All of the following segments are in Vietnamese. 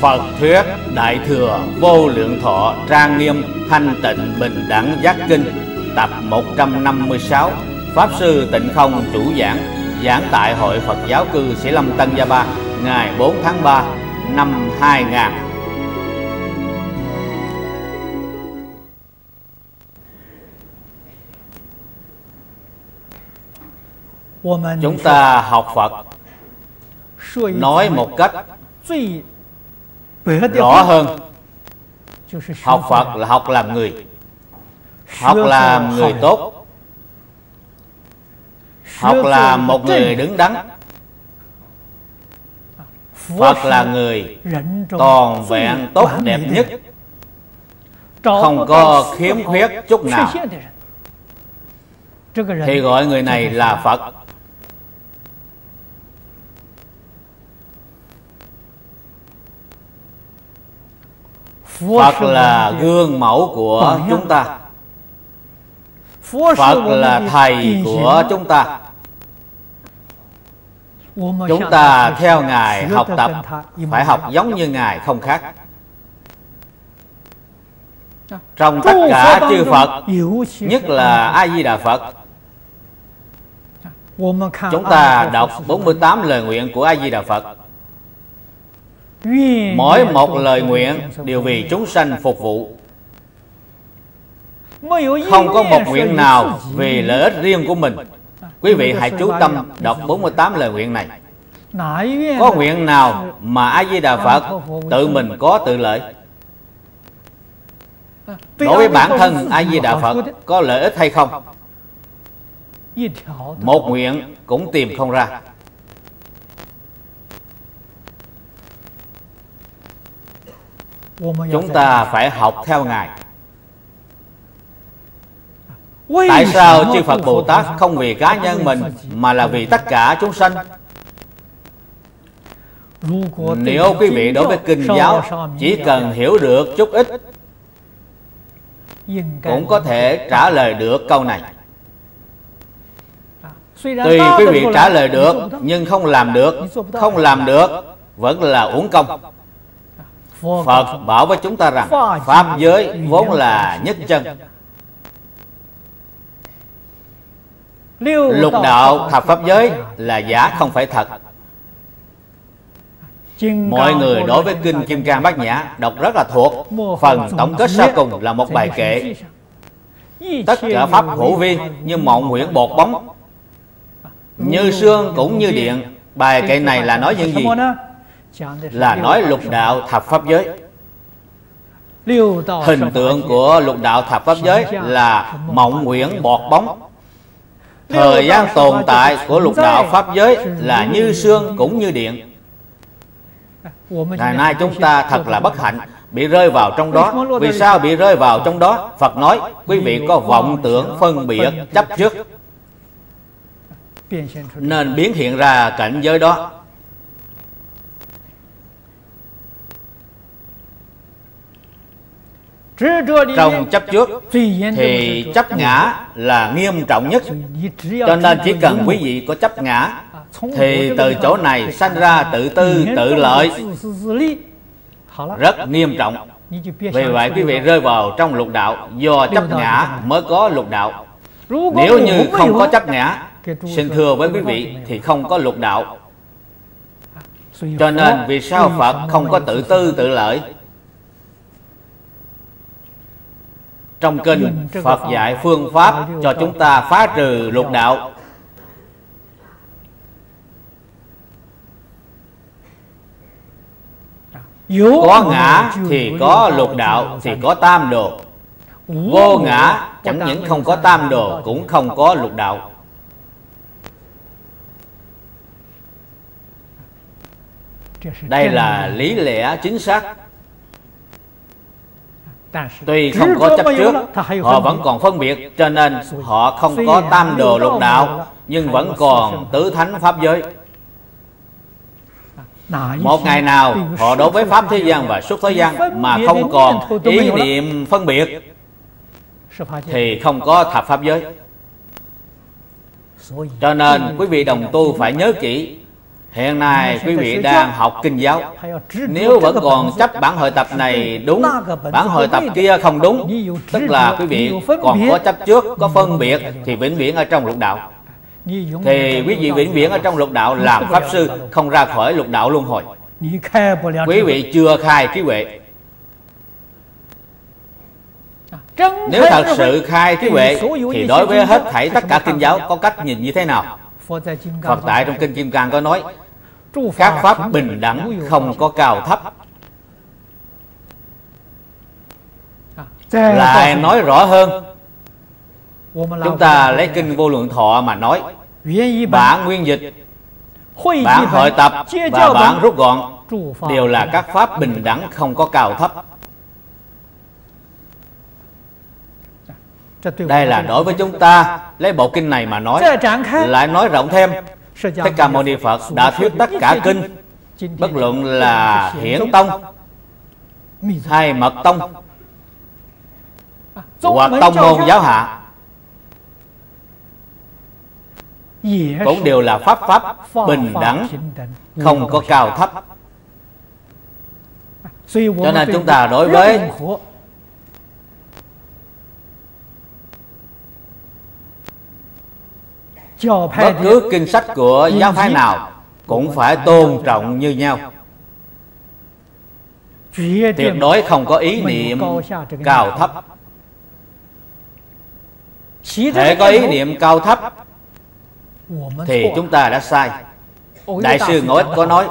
Phật thuyết Đại Thừa Vô Lượng Thọ Trang Nghiêm Thanh Tịnh Bình Đẳng Giác Kinh, Tập 156 Pháp Sư Tịnh Không chủ giảng Giảng tại Hội Phật Giáo cư Sĩ Lâm Tân Gia Ba, Ngày 4 tháng 3 năm 2000 Chúng ta học Phật, Nói một cách rõ hơn. Học Phật là học làm người. Học làm người tốt. Học là một người đứng đắn. Phật là người toàn vẹn tốt đẹp nhất. Không có khiếm khuyết chút nào. Thì gọi người này là Phật Phật là gương mẫu của chúng ta. Phật là thầy của chúng ta. Chúng ta. Theo Ngài học tập Phải học giống như Ngài không khác. Trong tất cả chư Phật Nhất là A-di-đà Phật Chúng ta đọc 48 lời nguyện của A-di-đà Phật Mỗi một lời nguyện đều vì chúng sanh phục vụ. Không có một nguyện nào vì lợi ích riêng của mình. Quý vị hãy chú tâm đọc 48 lời nguyện này. Có nguyện nào mà A-di-đà Phật tự mình có tự lợi? Đối với bản thân A-di-đà Phật có lợi ích hay không? Một nguyện. cũng tìm không ra Chúng ta phải học theo Ngài. Tại sao chư Phật Bồ Tát không vì cá nhân mình Mà là vì tất cả chúng sanh? Nếu quý vị đối với kinh giáo Chỉ cần hiểu được chút ít Cũng có thể trả lời được câu này. Tuy quý vị trả lời được Nhưng không làm được Không làm được Vẫn là uổng công Phật bảo với chúng ta rằng Pháp giới vốn là nhất chân Lục đạo thập pháp giới là giả không phải thật Mọi người đối với Kinh Kim Cang Bát Nhã đọc rất là thuộc Phần tổng kết sau cùng là một bài kệ Tất cả Pháp hữu vi như mộng nguyện bột bóng Như xương cũng như điện Bài kệ này là nói những gì? Là nói lục đạo thập pháp giới. Hình tượng của lục đạo thập pháp giới là mộng nguyện bọt bóng. Thời gian tồn tại của lục đạo Pháp giới là như xương cũng như điện. Ngày nay chúng ta thật là bất hạnh, Bị rơi vào trong đó. Vì sao bị rơi vào trong đó? Phật nói, quý vị có vọng tưởng phân biệt chấp trước. Nên biến hiện ra cảnh giới đó. Trong chấp trước, thì chấp ngã là nghiêm trọng nhất. Cho nên chỉ cần quý vị có chấp ngã, thì từ chỗ này sanh ra tự tư, tự lợi. Rất nghiêm trọng. Vì vậy quý vị rơi vào trong lục đạo, do chấp ngã mới có lục đạo. Nếu như không có chấp ngã, xin thưa với quý vị, thì không có lục đạo. Cho nên vì sao phật không có tự tư, tự lợi? Trong kinh Phật dạy phương pháp cho chúng ta phá trừ lục đạo. Có ngã thì có lục đạo thì có tam đồ. Vô ngã chẳng những không có tam đồ cũng không có lục đạo. Đây là lý lẽ chính xác Tuy không có chấp trước Họ vẫn còn phân biệt Cho nên họ không có tam đồ lục đạo Nhưng vẫn còn tứ thánh pháp giới. Một ngày nào họ đối với Pháp thế gian và xuất thế gian Mà không còn ý niệm phân biệt Thì không có thập Pháp giới. Cho nên quý vị đồng tu phải nhớ kỹ Hiện nay quý vị đang học kinh giáo. Nếu vẫn còn chấp bản hội tập này đúng Bản hội tập kia không đúng Tức là quý vị còn có chấp trước Có phân biệt Thì vĩnh viễn ở trong lục đạo. Thì quý vị vĩnh viễn ở trong lục đạo Làm Pháp Sư Không ra khỏi lục đạo luân hồi. Quý vị chưa khai trí huệ. Nếu thật sự khai trí huệ Thì đối với hết thảy tất cả kinh giáo Có cách nhìn như thế nào? Phật tại trong Kinh Kim Cang có nói các pháp bình đẳng không có cao thấp. Lại nói rõ hơn. Chúng ta lấy kinh vô lượng thọ mà nói. Bản nguyên dịch bản hội tập và bản rút gọn đều là các pháp bình đẳng không có cao thấp. Đây là đối với chúng ta. Lấy bộ kinh này mà nói lại nói rộng thêm Thích Ca Mâu Ni Phật đã thuyết tất cả kinh. Bất luận là hiển tông Hay mật tông Hoặc tông môn giáo hạ, Cũng đều là pháp pháp bình đẳng, Không có cao thấp. Cho nên chúng ta đối với bất cứ kinh sách của giáo phái nào cũng phải tôn trọng như nhau. tuyệt đối không có ý niệm cao thấp. Thể có ý niệm cao thấp thì chúng ta đã sai. Đại sư ngộ ích có nói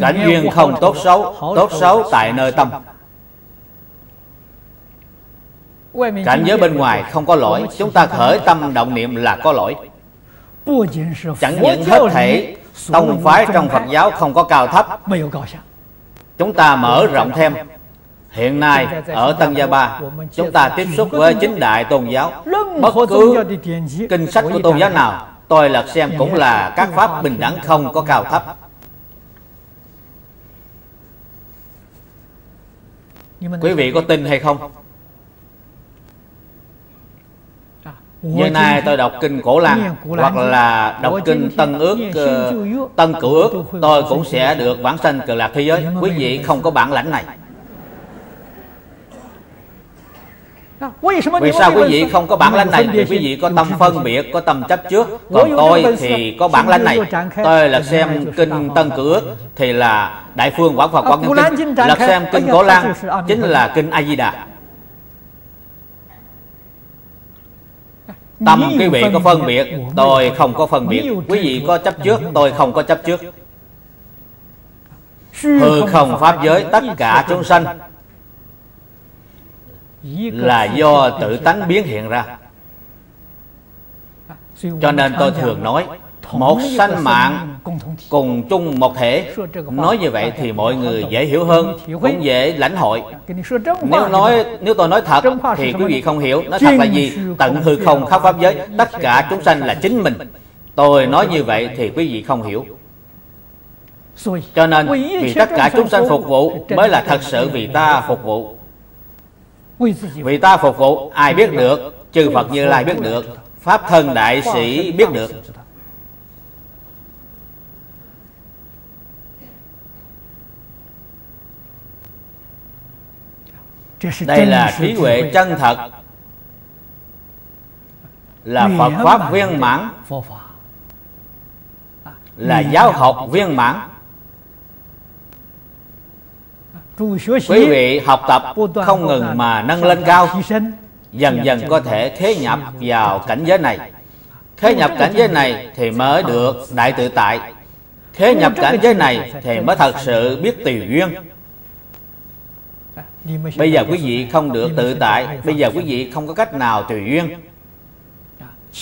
cảnh duyên không tốt xấu tốt xấu tại nơi tâm Cảnh giới bên ngoài không có lỗi Chúng ta khởi tâm động niệm là có lỗi. Chẳng những hết thể Tông phái trong Phật giáo không có cao thấp. Chúng ta mở rộng thêm. Hiện nay ở Tân Gia Ba Chúng ta tiếp xúc với chính đại tôn giáo. Bất cứ kinh sách của tôn giáo nào Tôi lật xem cũng là các pháp bình đẳng không có cao thấp. Quý vị có tin hay không? Như nay tôi đọc kinh Cổ Lăng Hoặc là đọc kinh Tân Ước ờ, Tân Cửu Ước Tôi cũng sẽ được vãng sanh cực lạc thế giới. Quý vị không có bản lãnh này. Vì sao quý vị không có bản lãnh này? Vì quý vị có tâm phân biệt. Có tâm chấp trước. Còn tôi thì có bản lãnh này? Tôi là xem kinh Tân Cửu Ước Thì là Đại Phương Quảng Phật Quảng Nhân Kinh Lật xem kinh Cổ Lăng Chính là kinh A-di-đà Tâm quý vị có phân biệt Tôi không có phân biệt. Quý vị có chấp trước Tôi không có chấp trước. Hư không pháp giới Tất cả chúng sanh. Là do tự tánh biến hiện ra. Cho nên tôi thường nói một sanh mạng cùng chung một thể. Nói như vậy thì mọi người dễ hiểu hơn cũng dễ lãnh hội. nếu nói nếu tôi nói thật thì quý vị không hiểu nó thật là gì. tận hư không khắp pháp giới tất cả chúng sanh là chính mình. Tôi nói như vậy thì quý vị không hiểu. Cho nên vì tất cả chúng sanh phục vụ mới là thật sự vì ta phục vụ. vì ta phục vụ ai biết được chư phật như lai biết được pháp thân đại sĩ biết được đây là trí huệ chân thật. Là phật pháp viên mãn. Là giáo học viên mãn. Quý vị học tập không ngừng mà nâng lên cao dần dần có thể khế nhập vào cảnh giới này. khế nhập cảnh giới này thì mới được đại tự tại. Khế nhập cảnh giới này thì mới thật sự biết tùy duyên Bây giờ quý vị không được tự tại. Bây giờ quý vị không có cách nào tùy duyên.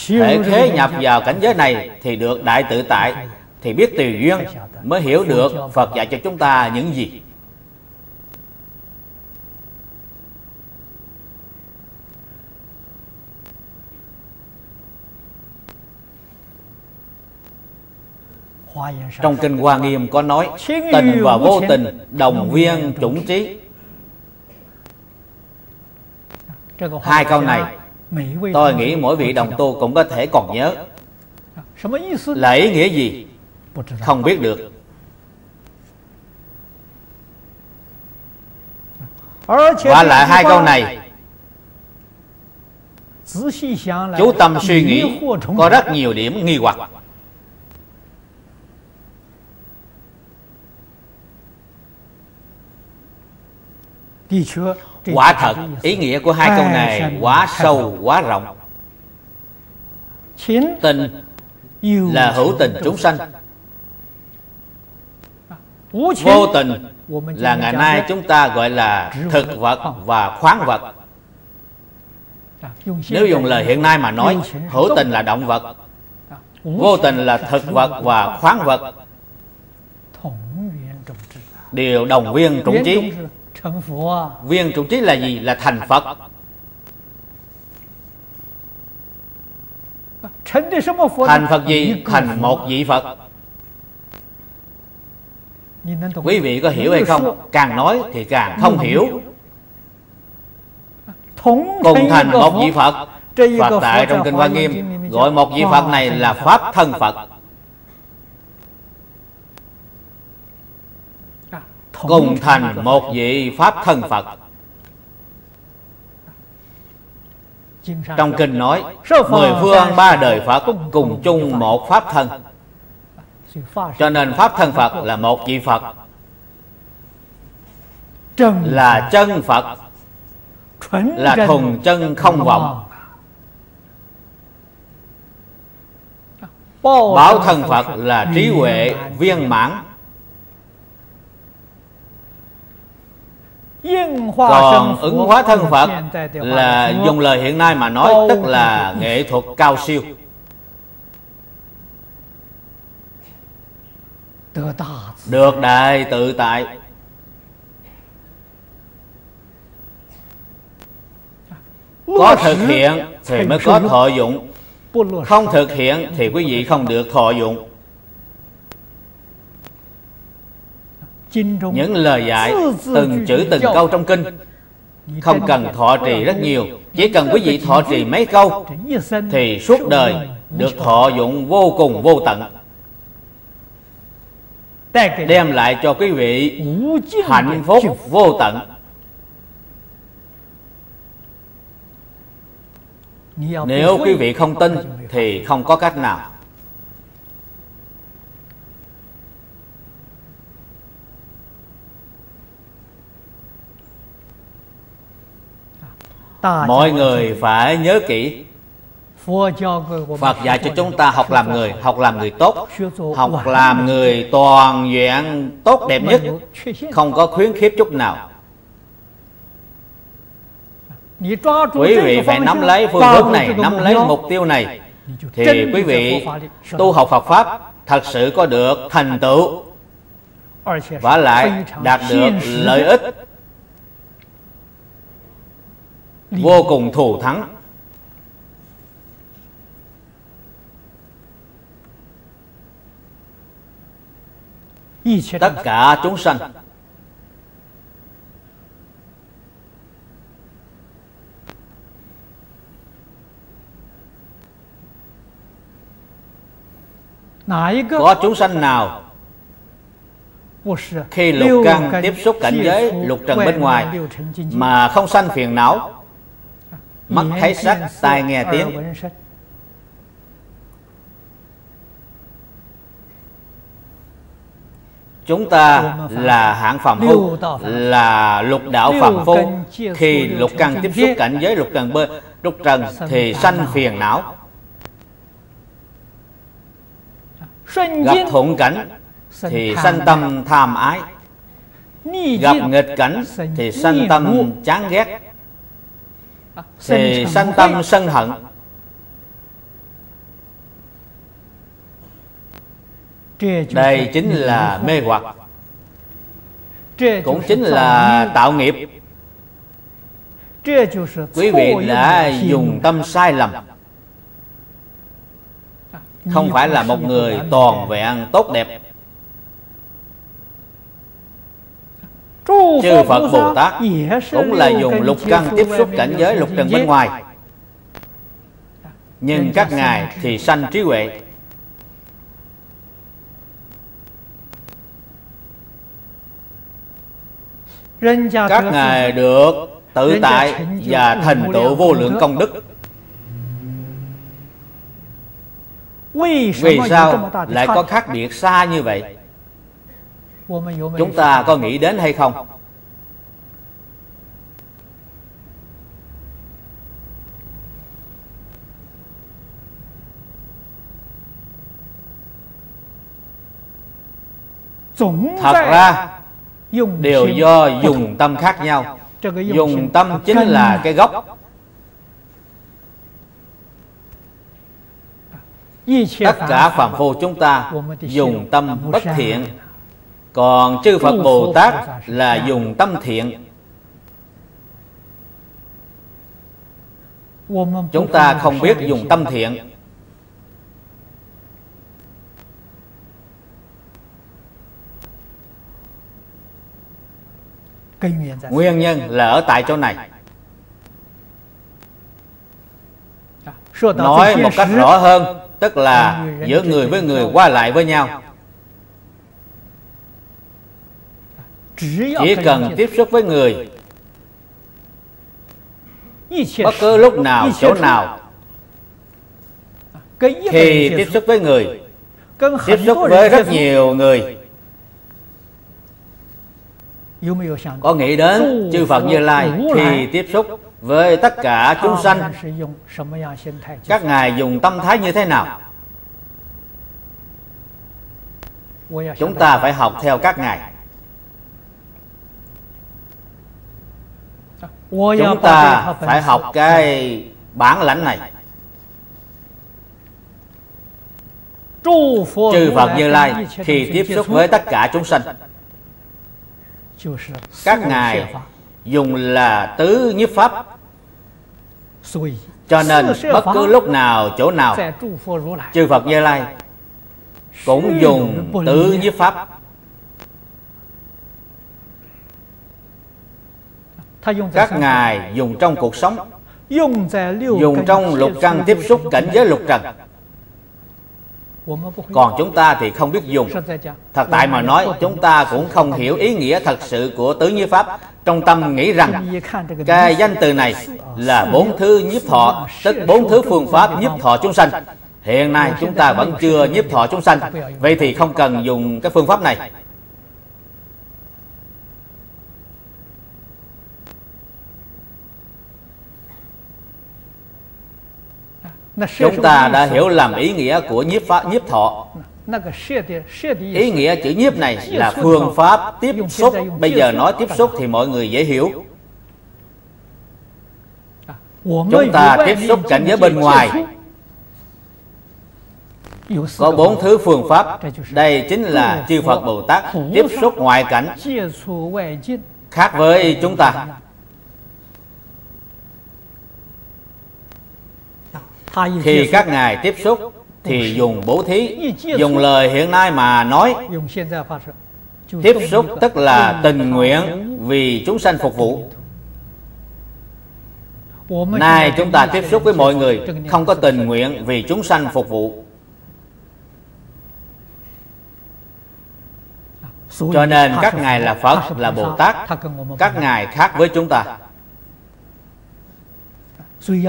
Thể khế nhập vào cảnh giới này Thì được đại tự tại. Thì biết tùy duyên Mới hiểu được Phật dạy cho chúng ta những gì. Trong Kinh Hoa Nghiêm có nói Tình và vô tình đồng viên chủng trí Hai câu này Tôi nghĩ mỗi vị đồng tu cũng có thể còn nhớ。Là ý nghĩa gì？không biết được。Và lại hai câu này。Chú tâm suy nghĩ Có rất nhiều điểm nghi hoặc Quả thật ý nghĩa của hai câu này quá sâu quá rộng. Tình là hữu tình chúng sanh. Vô tình là ngày nay chúng ta gọi là thực vật và khoáng vật. Nếu dùng lời hiện nay mà nói Hữu tình là động vật. Vô tình là thực vật và khoáng vật. Đều đồng viên trụng trí Viên trụ trí là gì? Là thành Phật. Thành Phật gì? Thành một vị Phật. Quý vị có hiểu hay không? Càng nói thì càng không hiểu. Cùng thành một vị Phật. Phật tại trong Kinh Hoa Nghiêm Gọi một vị Phật này là Pháp thân Phật cùng thành một vị pháp thân phật. trong kinh nói mười phương ba đời phật cùng chung một pháp thân. cho nên pháp thân phật là một vị phật. Là chân phật. Là thuần chân không vọng. Bảo thân phật là trí huệ viên mãn còn ứng hóa thân phật là dùng lời hiện nay mà nói tức là nghệ thuật cao siêu. Được đại tự tại. Có thực hiện thì mới có thọ dụng. Không thực hiện thì quý vị không được thọ dụng những lời dạy từng chữ từng câu trong kinh. Không cần thọ trì rất nhiều chỉ cần quý vị thọ trì mấy câu thì suốt đời được thọ dụng vô cùng vô tận. Đem lại cho quý vị hạnh phúc vô tận. Nếu quý vị không tin thì không có cách nào mọi người phải nhớ kỹ. Phật dạy cho chúng ta học làm người Học làm người tốt Học làm người toàn diện tốt đẹp nhất Không có khuyến khiếp chút nào. Quý vị phải nắm lấy phương hướng này Nắm lấy mục tiêu này. Thì quý vị tu học Phật Pháp Thật sự có được thành tựu. Và lại đạt được lợi ích vô cùng thù thắng. Tất cả chúng sanh. Có chúng sanh nào khi lục căn tiếp xúc cảnh giới lục trần bên ngoài mà không sanh phiền não? Mắt thấy sắc tai nghe tiếng. chúng ta là hạng phàm phu là lục đạo phàm phu khi lục căn tiếp xúc cảnh giới lục trần bơ lục trần thì sanh phiền não. Gặp thuận cảnh thì sanh tâm tham ái. Gặp nghịch cảnh thì sanh tâm chán ghét thì sanh tâm sân hận. Đây chính là mê hoặc. Cũng chính là tạo nghiệp. Quý vị đã dùng tâm sai lầm. Không phải là một người toàn vẹn tốt đẹp chư phật bồ tát cũng là dùng lục căn tiếp xúc cảnh giới lục trần bên ngoài. Nhưng các ngài thì sanh trí huệ. Các ngài được tự tại và thành tựu vô lượng công đức. Vì sao lại có khác biệt xa như vậy? Chúng ta có nghĩ đến hay không? Thật ra, đều do dùng tâm khác nhau. Dùng tâm chính là cái gốc. Tất cả phạm phu chúng ta dùng tâm bất thiện còn chư phật bồ tát là dùng tâm thiện. Chúng ta không biết dùng tâm thiện. Nguyên nhân là ở tại chỗ này. Nói một cách rõ hơn tức là giữa người với người qua lại với nhau chỉ cần tiếp xúc với người. bất cứ lúc nào chỗ nào thì tiếp xúc với người. tiếp xúc với rất nhiều người. có nghĩ đến chư Phật Như Lai thì tiếp xúc với tất cả chúng sanh? các ngài dùng tâm thái như thế nào? chúng ta phải học theo các ngài chúng ta phải học cái bản lãnh này. Chư Phật Như Lai thì tiếp xúc với tất cả chúng sanh. Các ngài dùng là tứ nhiếp pháp. Cho nên bất cứ lúc nào chỗ nào chư Phật Như Lai cũng dùng tứ nhiếp pháp các ngài dùng trong cuộc sống. Dùng trong lục căn tiếp xúc cảnh giới lục trần còn chúng ta thì không biết dùng. Thật tại mà nói chúng ta cũng không hiểu ý nghĩa thật sự của tứ nhiếp pháp. Trong tâm nghĩ rằng cái danh từ này là bốn thứ nhiếp thọ tức bốn thứ phương pháp nhiếp thọ chúng sanh. Hiện nay chúng ta vẫn chưa nhiếp thọ chúng sanh. Vậy thì không cần dùng cái phương pháp này chúng ta đã hiểu lầm ý nghĩa của nhiếp pháp nhiếp thọ. ý nghĩa chữ nhiếp này là phương pháp tiếp xúc. bây giờ nói tiếp xúc thì mọi người dễ hiểu. chúng ta tiếp xúc cảnh giới bên ngoài. có bốn thứ phương pháp. đây chính là chư phật bồ tát tiếp xúc ngoại cảnh. khác với chúng ta khi các ngài tiếp xúc thì dùng bố thí dùng lời hiện nay mà nói tiếp xúc tức là tình nguyện vì chúng sanh phục vụ nay chúng ta tiếp xúc với mọi người không có tình nguyện vì chúng sanh phục vụ cho nên các ngài là phật là bồ tát các ngài khác với chúng ta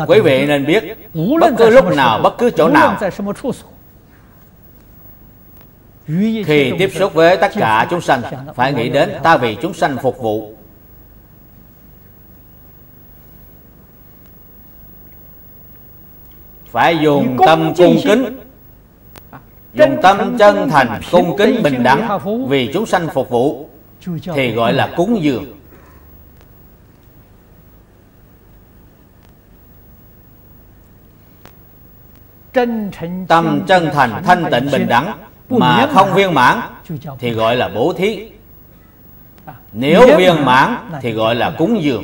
quý vị nên biết bất cứ lúc nào bất cứ chỗ nào. khi tiếp xúc với tất cả chúng sanh phải nghĩ đến ta vì chúng sanh phục vụ. Phải dùng tâm cung kính. dùng tâm chân thành cung kính bình đẳng vì chúng sanh phục vụ. Thì gọi là cúng dường tâm chân thành thanh tịnh bình đẳng mà không viên mãn thì gọi là bố thí. Nếu viên mãn thì gọi là cúng dường.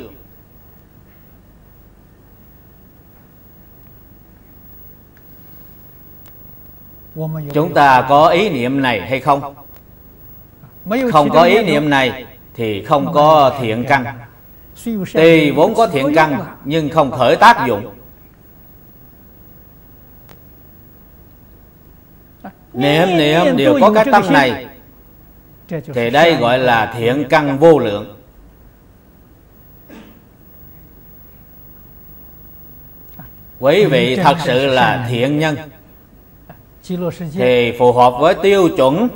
chúng ta có ý niệm này hay không? Không có ý niệm này thì không có thiện căn. Tuy vốn có thiện căn nhưng không khởi tác dụng niệm niệm đều có cái tâm này. Thì đây gọi là thiện căn vô lượng. Quý vị thật sự là thiện nhân. Thì phù hợp với tiêu chuẩn.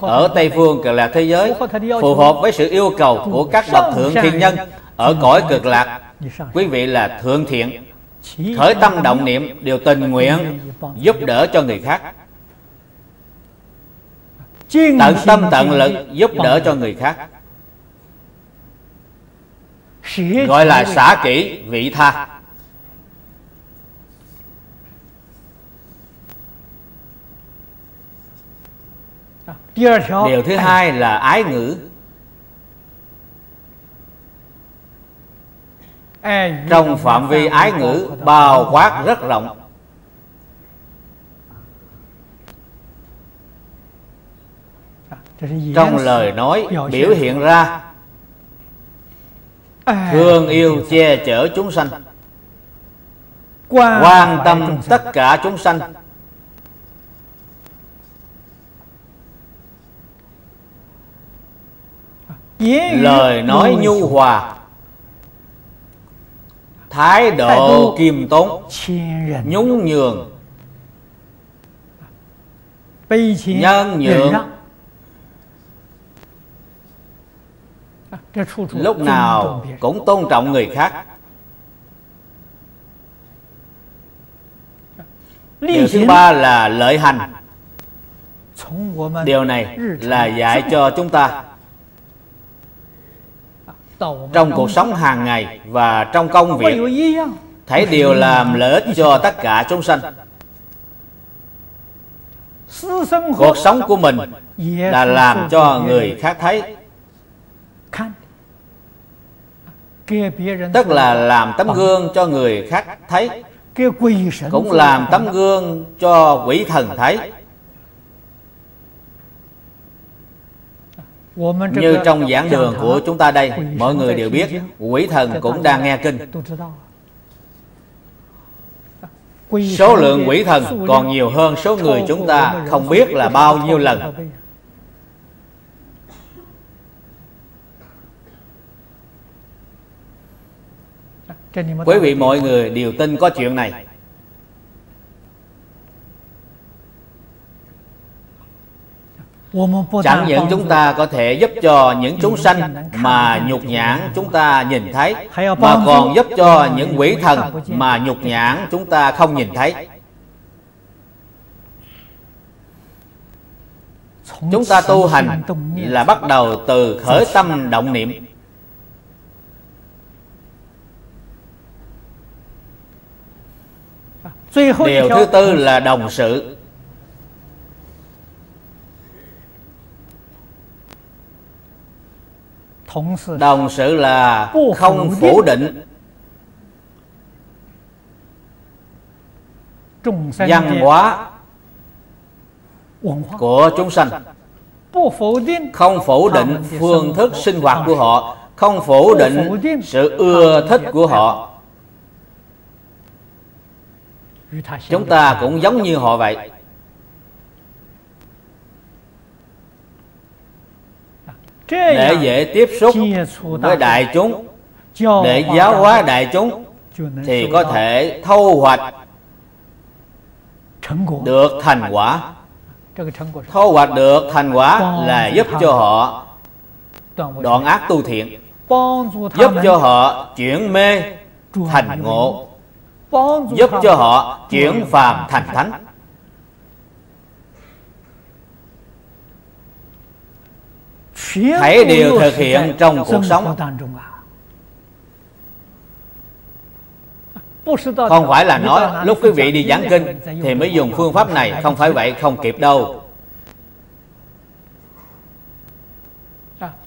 Ở tây phương cực lạc thế giới phù hợp với sự yêu cầu của các bậc thượng thiên nhân ở cõi cực lạc. Quý vị là thượng thiện. Khởi tâm động niệm đều tình nguyện giúp đỡ cho người khác tận tâm tận lực giúp đỡ cho người khác. Gọi là xả kỹ vị tha. Điều thứ hai là ái ngữ. Trong phạm vi ái ngữ bao quát rất rộng trong lời nói biểu hiện ra thương yêu che chở chúng sanh. Quan tâm tất cả chúng sanh. Lời nói nhu hòa. Thái độ kiêm tốn. nhún nhường. Nhân nhượng lúc nào cũng tôn trọng người khác. Điều thứ ba là lợi hành. điều này là dạy cho chúng ta. trong cuộc sống hàng ngày và trong công việc thấy điều làm lợi ích cho tất cả chúng sanh. Cuộc sống của mình là làm cho người khác thấy tức là làm tấm gương cho người khác thấy cũng làm tấm gương cho quỷ thần thấy。như trong giảng đường của chúng ta đây mọi người đều biết quỷ thần cũng đang nghe kinh số lượng quỷ thần còn nhiều hơn số người chúng ta không biết là bao nhiêu lần quý vị mọi người đều tin có chuyện này. Chẳng những chúng ta có thể giúp cho những chúng sanh mà nhục nhãn chúng ta nhìn thấy Mà còn giúp cho những quỷ thần mà nhục nhãn chúng ta không nhìn thấy. Chúng ta tu hành là bắt đầu từ khởi tâm động niệm Điều thứ tư là đồng sự. Đồng sự là không phủ định. Văn hóa của chúng sanh. Không phủ định phương thức sinh hoạt của họ. Không phủ định sự ưa thích của họ chúng ta cũng giống như họ vậy. Để dễ tiếp xúc với đại chúng, để giáo hóa đại chúng, thì có thể thâu hoạch được thành quả. Thâu hoạch được thành quả là giúp cho họ đoạn ác tu thiện, giúp cho họ chuyển mê thành ngộ giúp cho họ chuyển phàm thành thánh. hãy đều thực hiện trong cuộc sống. không phải là nói lúc quý vị đi giảng kinh thì mới dùng phương pháp này không phải vậy không kịp đâu.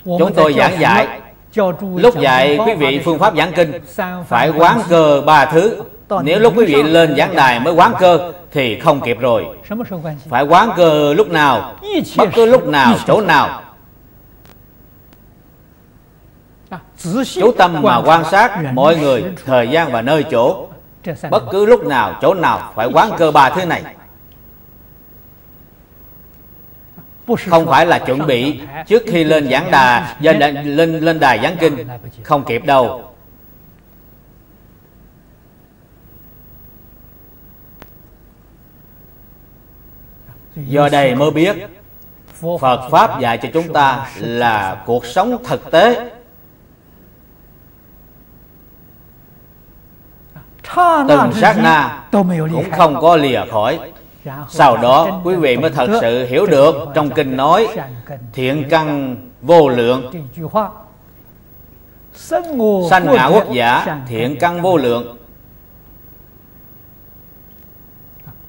Chúng tôi giảng dạy. lúc dạy quý vị phương pháp giảng kinh phải quán cơ ba thứ nếu lúc quý vị lên giảng đài mới quán cơ thì không kịp rồi phải quán cơ lúc nào bất cứ lúc nào chỗ nào chú tâm mà quan sát mọi người thời gian và nơi chỗ bất cứ lúc nào chỗ nào phải quán cơ ba thứ này không phải là chuẩn bị trước khi lên giảng đà lên lên đài giảng kinh không kịp đâu Do đây mới biết Phật Pháp dạy cho chúng ta là cuộc sống thực tế. Từng sát na cũng không có lìa khỏi. Sau đó quý vị mới thật sự hiểu được Trong kinh nói Thiện căn vô lượng. Sanh ngã quốc giả Thiện căn vô lượng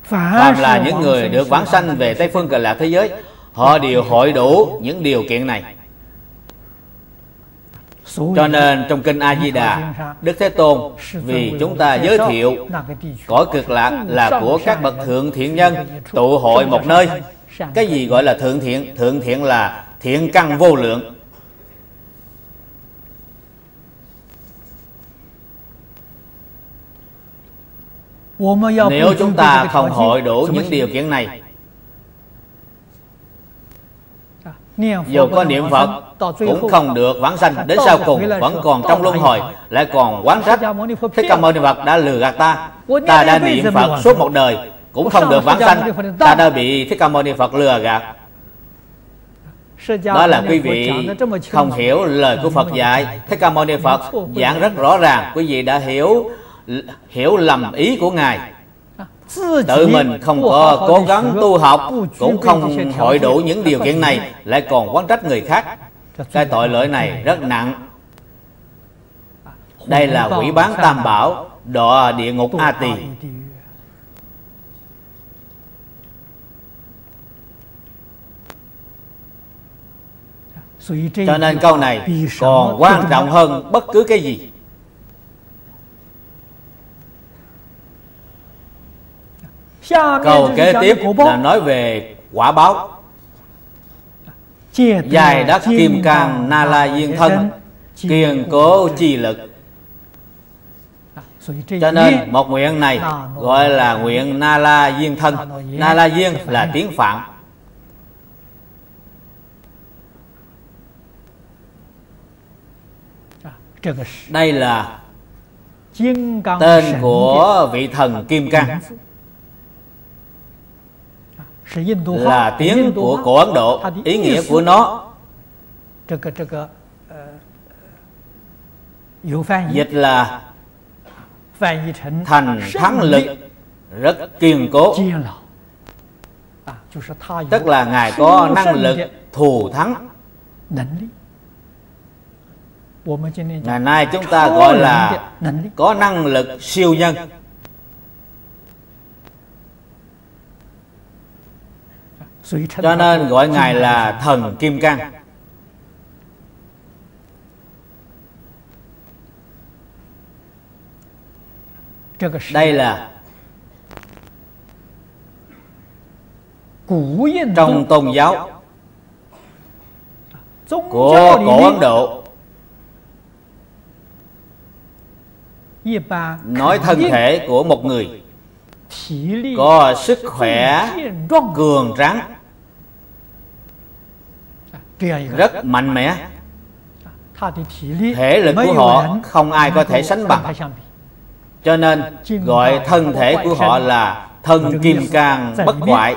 Phạm là những người được vãng sanh về Tây Phương Cực Lạc thế giới Họ đều hội đủ những điều kiện này cho nên trong kinh A Di Đà, Đức Thế Tôn vì chúng ta giới thiệu cõi cực lạc là của các bậc thượng thiện nhân tụ hội một nơi. Cái gì gọi là thượng thiện? Thượng thiện là thiện căn vô lượng. Nếu chúng ta không hội đủ những điều kiện này. Dù có niệm Phật Cũng không được vãng sanh Đến sau cùng vẫn còn trong luân hồi Lại còn quán trách. Thích Ca Mâu Ni Phật đã lừa gạt ta. Ta đã niệm Phật suốt một đời Cũng không được vãng sanh. Ta đã bị Thích Ca Mâu Ni Phật lừa gạt. Đó là quý vị không hiểu lời của Phật dạy. Thích Ca Mâu Ni Phật giảng rất rõ ràng. Quý vị đã hiểu hiểu lầm ý của Ngài. Tự mình không có cố gắng tu học Cũng không hội đủ những điều kiện này Lại còn quán trách người khác. Cái tội lỗi này rất nặng. Đây là quỷ bán tam bảo Đọa địa ngục A Tỳ. Cho nên câu này còn quan trọng hơn bất cứ cái gì Câu kế tiếp là nói về quả báo. Dài đất kim cang na la diên thân Kiên cố chi lực. Cho nên một nguyện này gọi là nguyện Na La Diên Thân. Na La Diên là tiếng Phạm. Đây là tên của vị thần Kim Cang là tiếng của cổ Ấn Độ ý nghĩa của nó. Dịch là thành thắng lực rất kiên cố. tức là ngài có năng lực thù thắng. Ngày nay chúng ta gọi là có năng lực siêu nhân cho nên gọi ngài là thần kim cang. đây là trong tôn giáo của cổ ấn độ. Nói thân thể của một người có sức khỏe cường tráng rất mạnh mẽ. Thể lực của họ không ai có thể sánh bằng. cho nên gọi thân thể của họ là thân kim cang bất hoại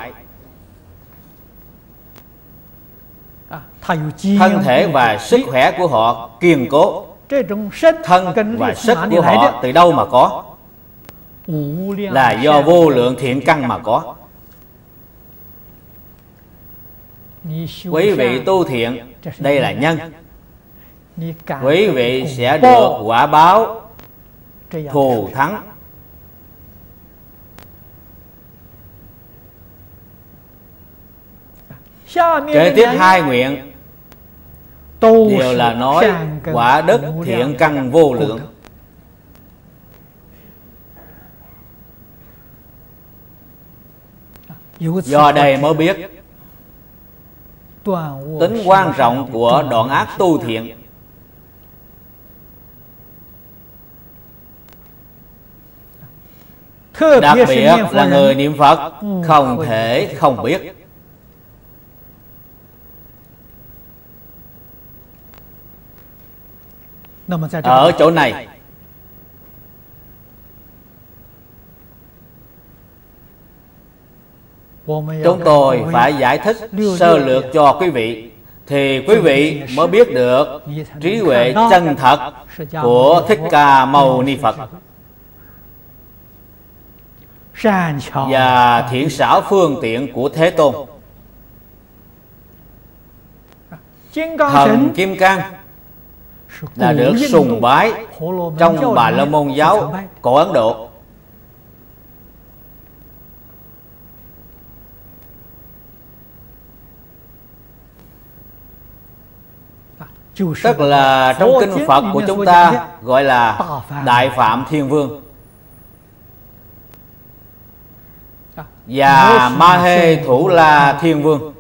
thân thể và sức khỏe của họ kiên cố. Thân và sức của họ từ đâu mà có? Là do vô lượng thiện căn mà có quý vị tu thiện đây là nhân. quý vị sẽ được quả báo. Thù thắng. kế tiếp hai nguyện. Đều là nói quả đất thiện căn vô lượng. do đây mới biết tính quan trọng của đoạn ác tu thiện. Đặc biệt là người niệm phật không thể không biết. Ở chỗ này Chúng tôi phải giải thích sơ lược cho quý vị. Thì quý vị mới biết được trí huệ chân thật của Thích Ca Mâu Ni Phật. Và thiện xảo phương tiện của Thế Tôn. Thần Kim Cang là được sùng bái trong Bà La Môn giáo cổ Ấn Độ Tức là trong kinh Phật của chúng ta gọi là Đại Phạm Thiên Vương. Và Ma Hê Thủ La Thiên Vương.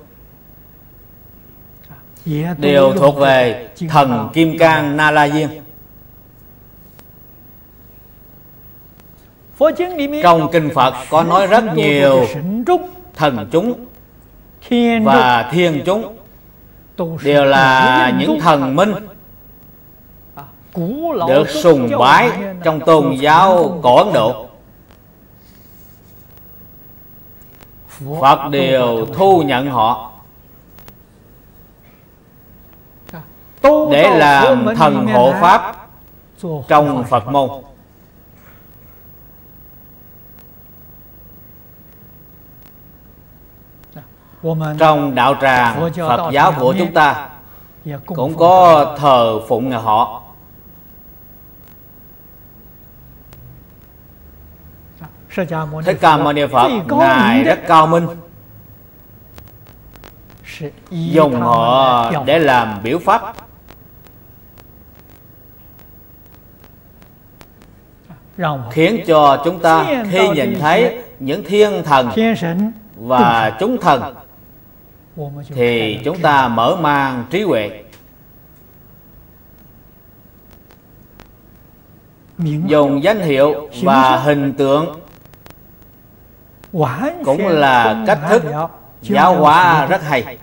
Đều thuộc về thần Kim Cang Na La Diên. Trong kinh Phật có nói rất nhiều thần chúng và thiên chúng đều là những thần minh. à, được sùng bái trong tôn giáo cổ Ấn Độ. Phật đều thu nhận họ. À, để làm thần hộ pháp trong Phật. môn trong đạo tràng Phật giáo của chúng ta cũng có thờ phụng họ. Thích Ca Mâu Ni Phật Ngài rất cao minh. Dùng họ để làm biểu pháp. Khiến cho chúng ta khi nhìn thấy những thiên thần Và chúng thần thì chúng ta mở mang trí huệ. Dùng danh hiệu và hình tượng cũng là cách thức giáo hóa rất hay.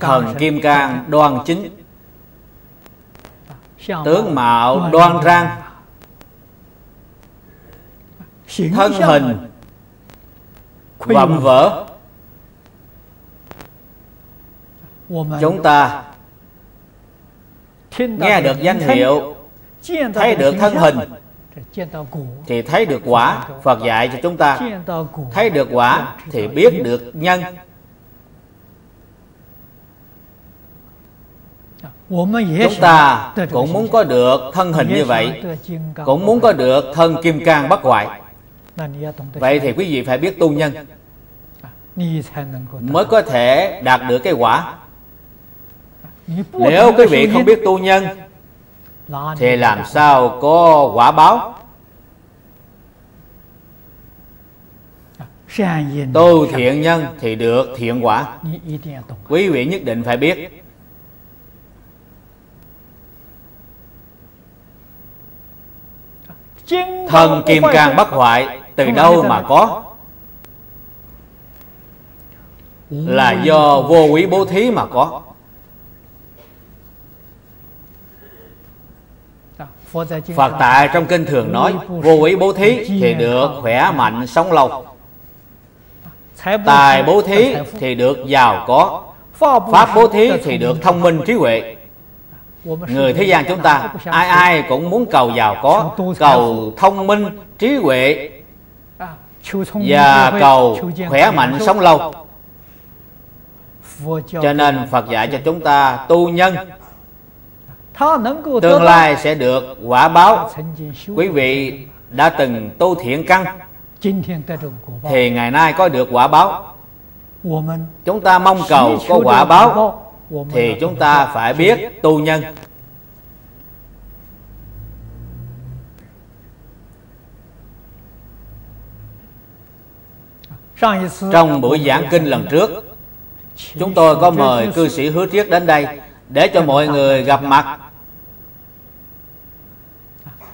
Thần kim cang đoan chính. Tướng mạo đoan trang thân hình vạm vỡ. Chúng ta nghe được danh hiệu thấy được thân hình thì thấy được quả phật dạy cho chúng ta. Thấy được quả thì biết được nhân. Chúng ta cũng muốn có được thân hình như vậy. cũng muốn có được thân kim cang bất hoại vậy thì quý vị phải biết tu nhân. mới có thể đạt được cái quả. nếu quý vị không biết tu nhân thì làm sao có quả báo? tu thiện nhân thì được thiện quả. quý vị nhất định phải biết thần kim cang bất hoại từ đâu mà có? là do vô quý bố thí mà có. Phật tại trong kinh thường nói Vô quý bố thí thì được khỏe mạnh sống lâu. Tài bố thí thì được giàu có. Pháp bố thí thì được thông minh trí huệ Người thế gian chúng ta Ai ai cũng muốn cầu giàu có Cầu thông minh, trí huệ và cầu khỏe mạnh sống lâu. Cho nên phật dạy cho chúng ta tu nhân. Tương lai sẽ được quả báo. Quý vị đã từng tu thiện căn thì ngày nay có được quả báo. Chúng ta mong cầu có quả báo thì chúng ta phải biết tu nhân. Trong buổi giảng kinh lần trước Chúng tôi có mời cư sĩ Hứa Triết đến đây Để cho mọi người gặp mặt.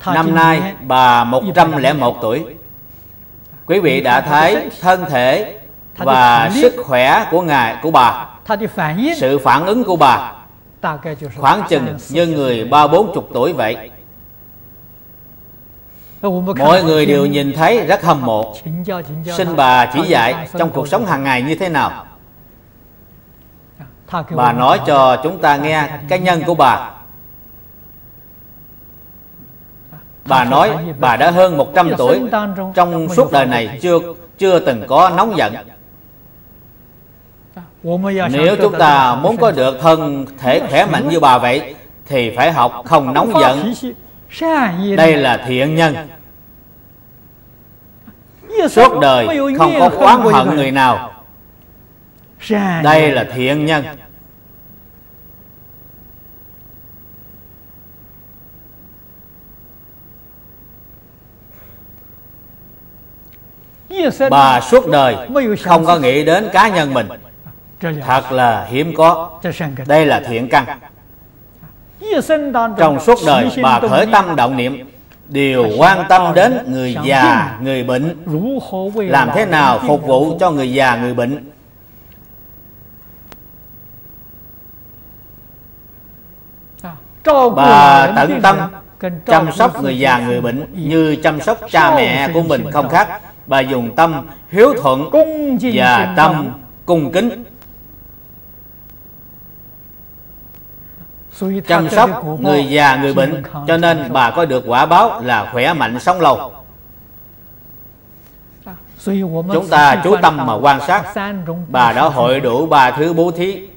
Năm nay bà 101 tuổi. Quý vị đã thấy thân thể và sức khỏe của ngài của bà Sự phản ứng của bà。Khoảng chừng như người ba bốn chục tuổi vậy。Mọi người đều nhìn thấy rất hâm mộ。Xin bà chỉ dạy trong cuộc sống hàng ngày như thế nào。Bà nói cho chúng ta nghe cái nhân của bà。Bà nói bà đã hơn 100 tuổi Trong suốt đời này chưa chưa từng có nóng giận Nếu chúng ta muốn có được thân thể khỏe mạnh như bà vậy Thì phải học không nóng giận. Đây là thiện nhân. Suốt đời không có oán hận người nào. Đây là thiện nhân. Bà suốt đời không có nghĩ đến cá nhân mình Thật là hiếm có. Đây là thiện căn. Trong suốt đời bà khởi tâm động niệm Đều quan tâm đến người già, người bệnh. Làm thế nào phục vụ cho người già, người bệnh? Bà tận tâm chăm sóc người già, người bệnh Như chăm sóc cha mẹ của mình không khác. Bà dùng tâm hiếu thuận và tâm. cung kính chăm sóc người già người bệnh cho nên bà có được quả báo là khỏe mạnh sống lâu. Chúng ta chú tâm mà quan sát. Bà đã hội đủ ba thứ bố thí.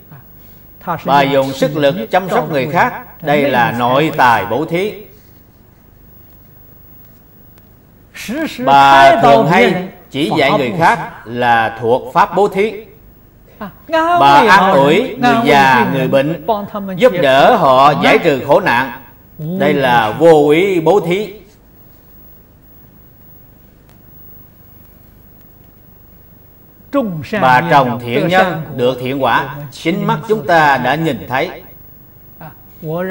Bà dùng sức lực chăm sóc người khác. Đây là nội tài bố thí. Bà thường hay chỉ dạy người khác là thuộc pháp bố thí Bà an ủi người già, người bệnh Giúp đỡ họ giải trừ khổ nạn. Đây là vô ý bố thí. Bà trồng thiện nhân được thiện quả. Chính mắt chúng ta đã nhìn thấy.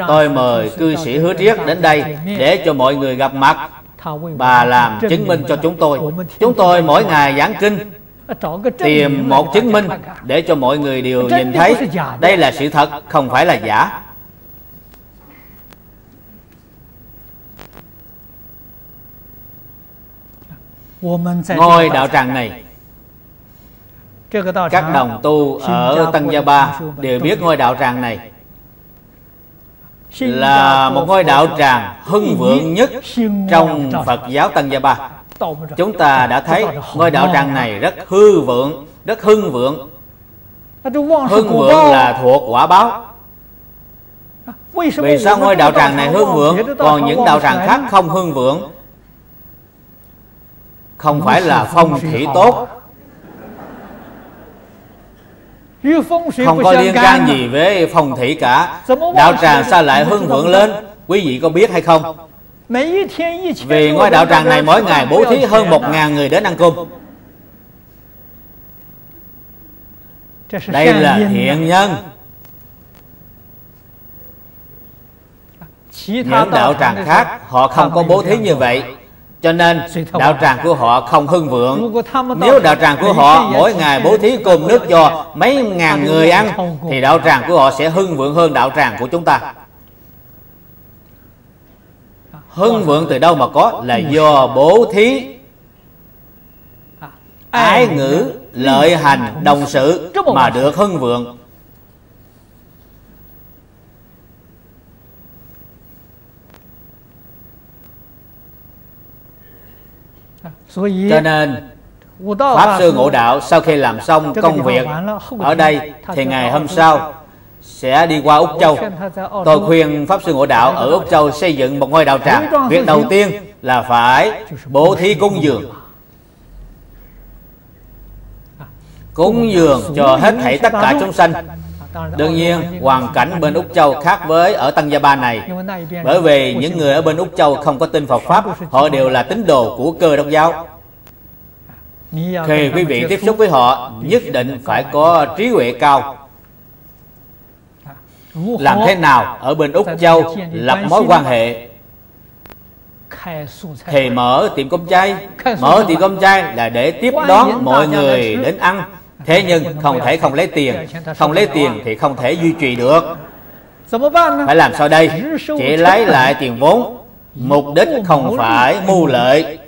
Tôi mời cư sĩ hứa triết đến đây Để cho mọi người gặp mặt. Bà làm chứng minh cho chúng tôi. Chúng tôi mỗi ngày giảng kinh Tìm một chứng minh Để cho mọi người đều nhìn thấy Đây là sự thật không phải là giả. Ngôi đạo tràng này. Các đồng tu ở Tân Gia Ba Đều biết ngôi đạo tràng này. là một ngôi đạo tràng hưng vượng nhất trong Phật giáo Tân Gia Ba. Chúng ta đã thấy ngôi đạo tràng này rất hư vượng, rất hưng vượng. Hưng vượng là thuộc quả báo. Vì sao ngôi đạo tràng này hưng vượng Còn những đạo tràng khác không hưng vượng? Không phải là phong thủy tốt. Không có liên can gì với phong thủy cả. Đạo tràng sao lại hưng vượng lên? Quý vị có biết hay không Vì ngôi đạo tràng này mỗi ngày bố thí hơn một ngàn người đến ăn cơm. Đây là thiện nhân. Những đạo tràng khác họ không có bố thí như vậy. cho nên đạo tràng của họ không hưng vượng. Nếu đạo tràng của họ mỗi ngày bố thí cơm nước cho mấy ngàn người ăn Thì đạo tràng của họ sẽ hưng vượng hơn đạo tràng của chúng ta Hưng vượng từ đâu mà có? Là do bố thí. Ái ngữ, lợi hành, đồng sự Mà được hưng vượng. Cho nên Pháp Sư Ngộ Đạo sau khi làm xong công việc ở đây Thì ngày hôm sau sẽ đi qua Úc Châu. Tôi khuyên Pháp Sư Ngộ Đạo ở Úc Châu xây dựng một ngôi đạo tràng. Việc đầu tiên là phải bố thí cúng dường. Cúng dường cho hết thảy tất cả chúng sanh. Đương nhiên, hoàn cảnh bên Úc Châu khác với ở Tân Gia Ba này. Bởi vì những người ở bên Úc Châu không có tin Phật Pháp, Họ đều là tín đồ của cơ đốc giáo. Khi quý vị tiếp xúc với họ, Nhất định phải có trí huệ cao. Làm thế nào ở bên Úc Châu lập mối quan hệ? Thì mở tiệm cơm chay. Mở tiệm cơm chay là để tiếp đón mọi người đến ăn. Thế nhưng không thể không lấy tiền. Không lấy tiền thì không thể duy trì được. Phải làm sao đây? Chỉ lấy lại tiền vốn mục đích không phải mưu lợi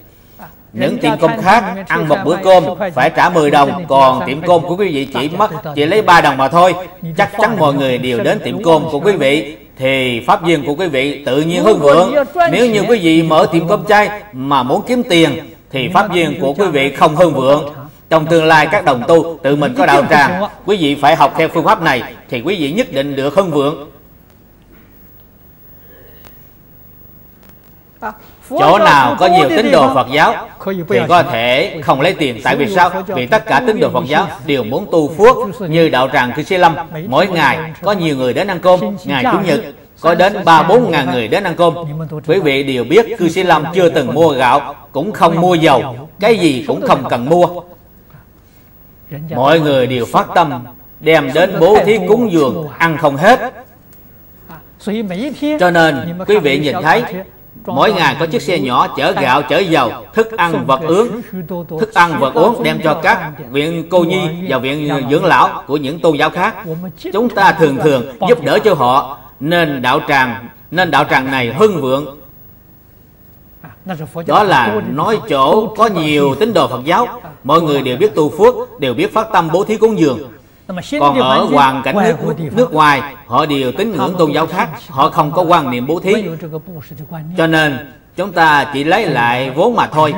những tiệm cơm khác ăn một bữa cơm phải trả 10 đồng Còn tiệm cơm của quý vị chỉ mất chỉ lấy 3 đồng mà thôi. Chắc chắn mọi người đều đến tiệm cơm của quý vị Thì pháp duyên của quý vị tự nhiên hưng vượng. Nếu như quý vị mở tiệm cơm chay mà muốn kiếm tiền Thì pháp duyên của quý vị không hưng vượng. Trong tương lai các đồng tu tự mình có đạo tràng Quý vị phải học theo phương pháp này Thì quý vị nhất định được hưng vượng Chỗ nào có nhiều tín đồ Phật giáo Thì có thể không lấy tiền Tại vì sao? Vì tất cả tín đồ Phật giáo Đều muốn tu phước Như đạo tràng Cư Sĩ Lâm. Mỗi ngày có nhiều người đến ăn cơm Ngày Chủ nhật có đến ba bốn ngàn người đến ăn cơm. Quý vị đều biết Cư Sĩ Lâm chưa từng mua gạo Cũng không mua dầu. Cái gì cũng không cần mua. Mọi người đều phát tâm Đem đến bố thí cúng dường Ăn không hết. Cho nên quý vị nhìn thấy Mỗi ngày có chiếc xe nhỏ chở gạo, chở dầu, thức ăn, vật uống. Thức ăn, vật uống đem cho các viện cô nhi và viện dưỡng lão của những tôn giáo khác. Chúng ta thường thường giúp đỡ cho họ Nên đạo tràng nên đạo tràng này hưng vượng. Đó là nói chỗ có nhiều tín đồ Phật giáo. Mọi người đều biết tu phước Đều biết phát tâm bố thí cúng dường còn ở hoàn cảnh nước, nước ngoài Họ đều tín ngưỡng tôn giáo khác Họ không có quan niệm bố thí. Cho nên chúng ta chỉ lấy lại vốn mà thôi.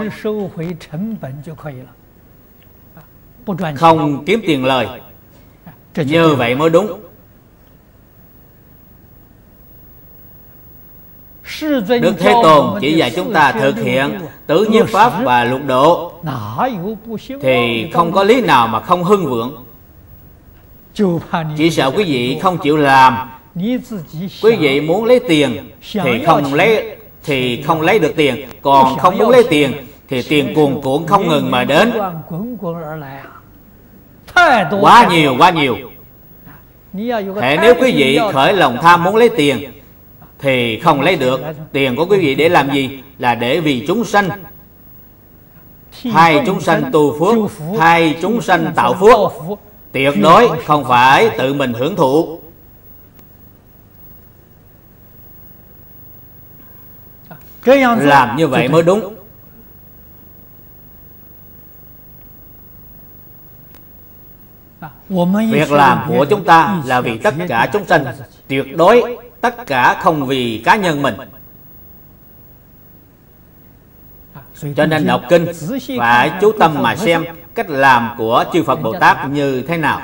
Không kiếm tiền lời. Như vậy mới đúng. Đức Thế Tôn chỉ dạy chúng ta thực hiện Tứ nhiếp pháp và lục độ. Thì không có lý nào mà không hưng vượng chỉ sợ quý vị không chịu làm。Quý vị muốn lấy tiền Thì không lấy Thì không lấy được tiền Còn không muốn lấy tiền Thì tiền cuồn cuộn không ngừng mà đến。Quá nhiều。quá nhiều Hệ nếu quý vị khởi lòng tham muốn lấy tiền Thì không lấy được Tiền của quý vị để làm gì Là để vì chúng sanh Hai chúng sanh tu phước Hai chúng sanh tạo phước tuyệt đối không phải tự mình hưởng thụ. Làm như vậy mới đúng. Việc làm của chúng ta là vì tất cả chúng sanh tuyệt đối tất cả không vì cá nhân mình. Cho nên đọc kinh phải chú tâm mà xem cách làm của chư Phật Bồ Tát như thế nào?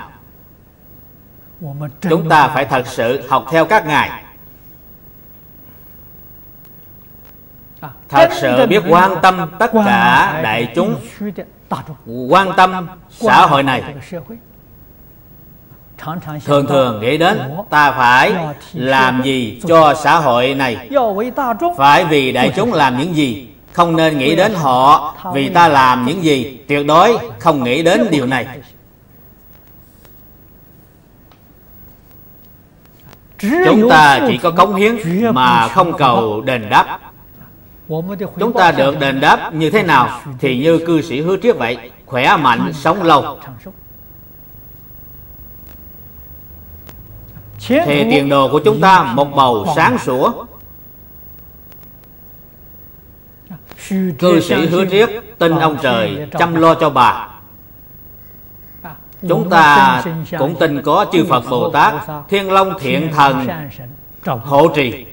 Chúng ta phải thật sự học theo các ngài. Thật sự biết quan tâm tất cả đại chúng, Quan tâm xã hội này. Thường thường nghĩ đến ta phải làm gì cho xã hội này? Phải vì đại chúng làm những gì? Không nên nghĩ đến họ, vì ta làm những gì tuyệt đối không nghĩ đến điều này. Chúng ta chỉ có cống hiến mà không cầu đền đáp. Chúng ta được đền đáp như thế nào thì như cư sĩ hứa trước vậy, khỏe mạnh sống lâu. Thì tiền đồ của chúng ta một màu sáng sủa. Cư sĩ hứa triết tin ông trời chăm lo cho bà Chúng ta cũng tin có chư Phật Bồ Tát Thiên Long Thiện Thần hộ trì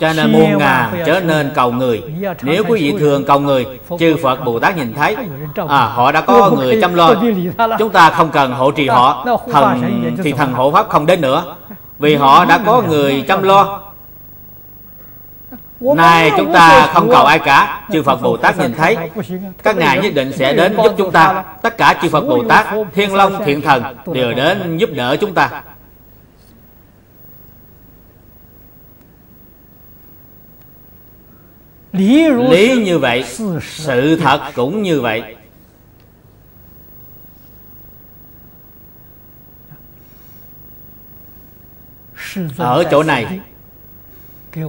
Cho nên muôn ngàn trở nên cầu người Nếu quý vị thường cầu người Chư Phật Bồ Tát nhìn thấy à, Họ đã có người chăm lo Chúng ta không cần hộ trì họ Thần thì thần hộ pháp không đến nữa vì họ đã có người chăm lo. Này chúng ta không cầu ai cả. Chư Phật Bồ Tát nhìn thấy. Các ngài nhất định sẽ đến giúp chúng ta. Tất cả chư Phật Bồ Tát, Thiên Long, Thiện Thần Đều đến giúp đỡ chúng ta. Lý như vậy, Sự thật cũng như vậy. ở chỗ này,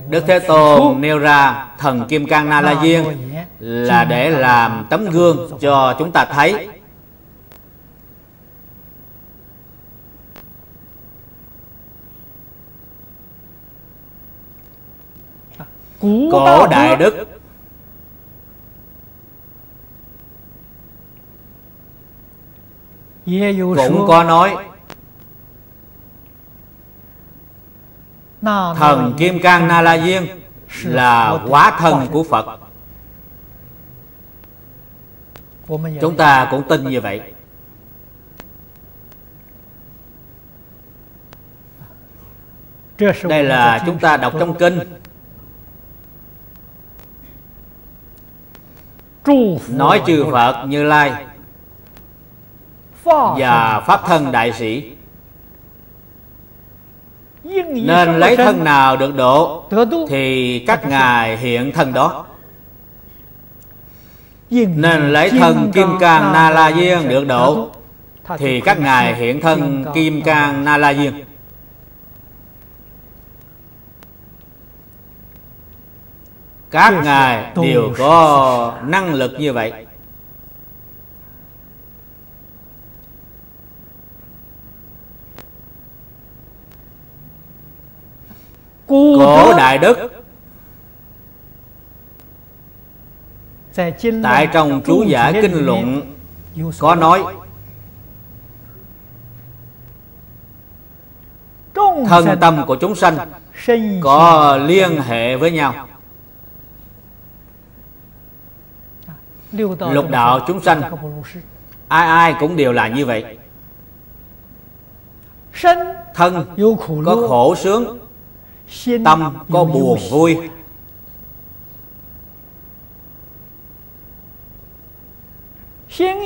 Đức Thế Tôn nêu ra thần Kim Cang Na La Diên là để làm tấm gương cho chúng ta thấy. Cổ Đại Đức Cũng có nói thần kim cang na la diên là quá thân của phật. Chúng ta cũng tin như vậy. Đây là chúng ta đọc trong kinh. Nói chư phật như lai và pháp thân đại sĩ nên lấy thân nào được độ thì các ngài hiện thân đó. Nên lấy thân kim cang na la diên được độ thì các ngài hiện thân kim cang na la diên. Các ngài đều có năng lực như vậy cổ đại đức. Tại trong chú giải kinh luận có nói thân tâm của chúng sanh có liên hệ với nhau. Lục đạo chúng sanh ai ai cũng đều là như vậy. Thân có khổ sướng tâm có buồn vui.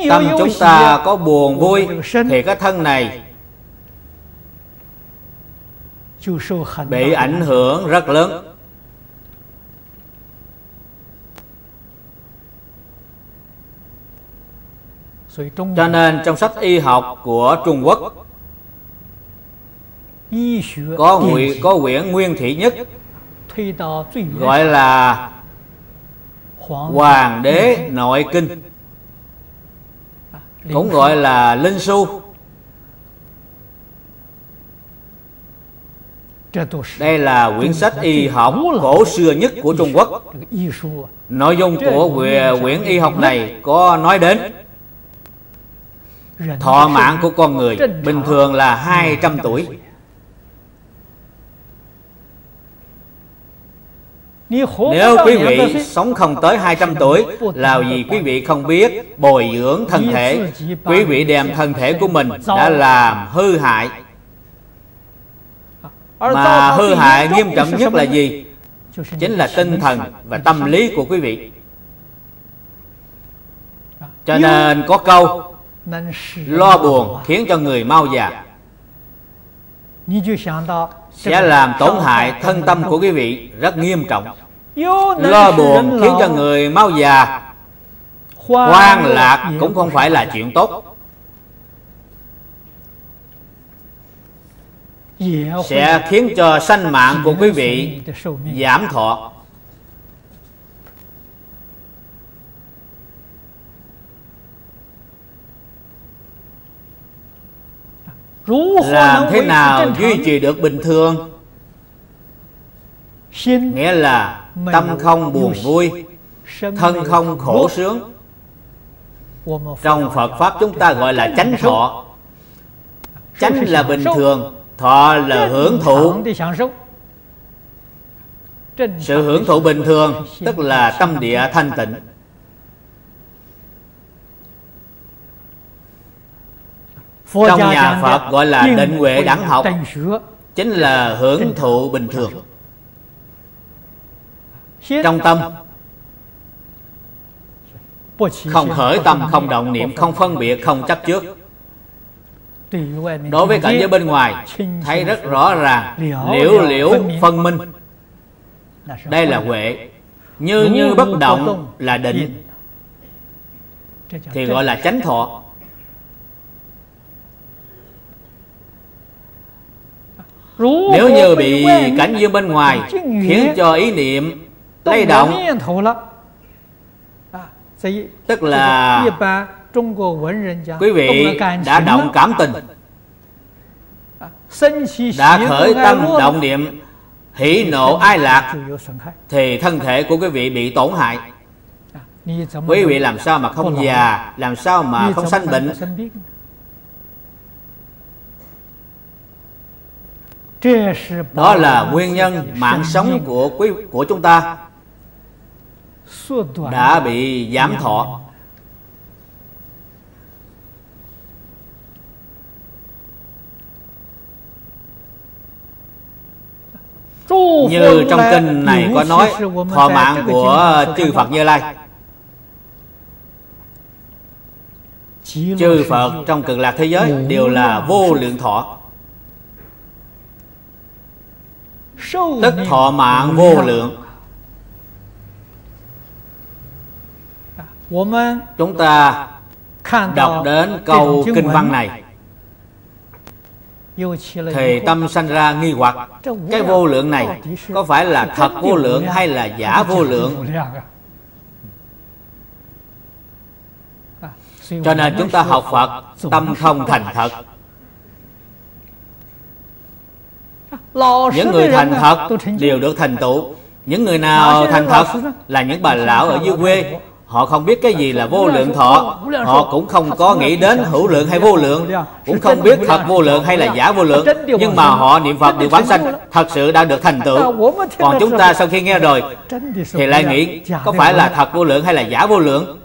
Tâm chúng ta có buồn vui thì cái thân này bị ảnh hưởng rất lớn. Cho nên trong sách y học của trung quốc có quyển có quyển nguyên thị nhất gọi là hoàng đế nội kinh cũng gọi là linh su. Đây là quyển sách y học cổ xưa nhất của trung quốc. Nội dung của quyển y học này có nói đến thọ mạng của con người bình thường là 200 tuổi Nếu quý vị sống không tới 200 tuổi Là vì quý vị không biết bồi dưỡng thân thể. Quý vị đem thân thể của mình đã làm hư hại. Mà hư hại nghiêm trọng nhất là gì? Chính là tinh thần và tâm lý của quý vị. Cho nên có câu Lo buồn khiến cho người mau già sẽ làm tổn hại thân tâm của quý vị rất nghiêm trọng. Lo buồn khiến cho người mau già, hoang lạc cũng không phải là chuyện tốt. Sẽ khiến cho sanh mạng của quý vị giảm thọ. Làm thế nào duy trì được bình thường? Nghĩa là tâm không buồn vui thân không khổ sướng. Trong phật pháp chúng ta gọi là chánh thọ. chánh là bình thường thọ là hưởng thụ. sự hưởng thụ bình thường tức là tâm địa thanh tịnh trong nhà phật gọi là định huệ đẳng học. Chính là hưởng thụ bình thường. Trong tâm. không khởi tâm. không động niệm không phân biệt không chấp trước. Đối với cảnh giới bên ngoài thấy rất rõ ràng liễu liễu phân minh. Đây là huệ. Như như bất động là định. Thì gọi là chánh thọ Nếu như bị cảnh dương bên ngoài Khiến cho ý niệm lay động. Tức là Quý vị đã động cảm tình. Đã khởi tâm động niệm hỷ nộ ai lạc thì thân thể của quý vị bị tổn hại. Quý vị làm sao mà không già làm sao mà không sanh bệnh đó là nguyên nhân mạng sống của quý của chúng ta. đã bị giảm thọ. như trong kinh này có nói thọ mạng của chư Phật Như Lai. Chư Phật trong cực lạc thế giới đều là vô lượng thọ tức thọ mạng vô lượng. Chúng ta đọc đến câu kinh văn này. Thì tâm sanh ra nghi hoặc. Cái vô lượng này có phải là thật vô lượng hay là giả vô lượng? cho nên chúng ta học phật tâm không thành thật những người thành thật đều được thành tựu. Những người nào thành thật là những bà lão ở dưới quê. Họ không biết cái gì là vô lượng thọ. Họ cũng không có nghĩ đến hữu lượng hay vô lượng Cũng không biết thật vô lượng hay là giả vô lượng. Nhưng mà họ niệm Phật được quán sanh Thật sự đã được thành tựu. Còn chúng ta sau khi nghe rồi Thì lại nghĩ có phải là thật vô lượng hay là giả vô lượng?